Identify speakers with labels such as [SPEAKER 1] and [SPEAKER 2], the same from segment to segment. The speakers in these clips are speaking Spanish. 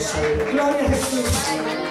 [SPEAKER 1] Gloria a Jesús.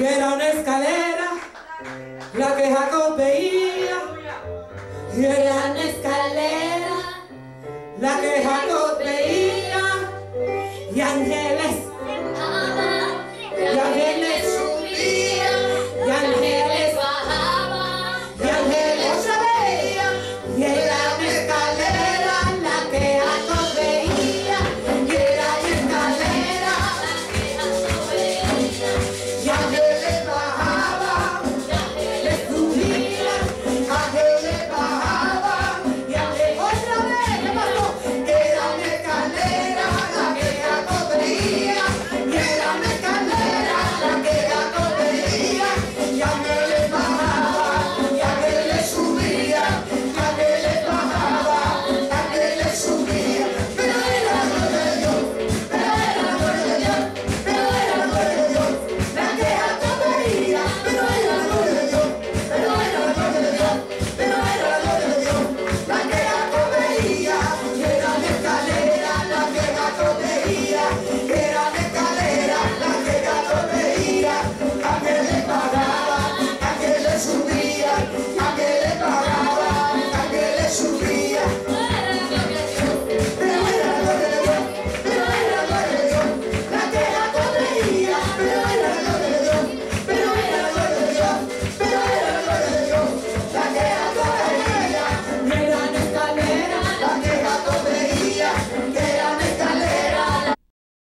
[SPEAKER 1] Y era una escalera la que Jacob veía. Y era una escalera la que Jacob veía. Y Ángel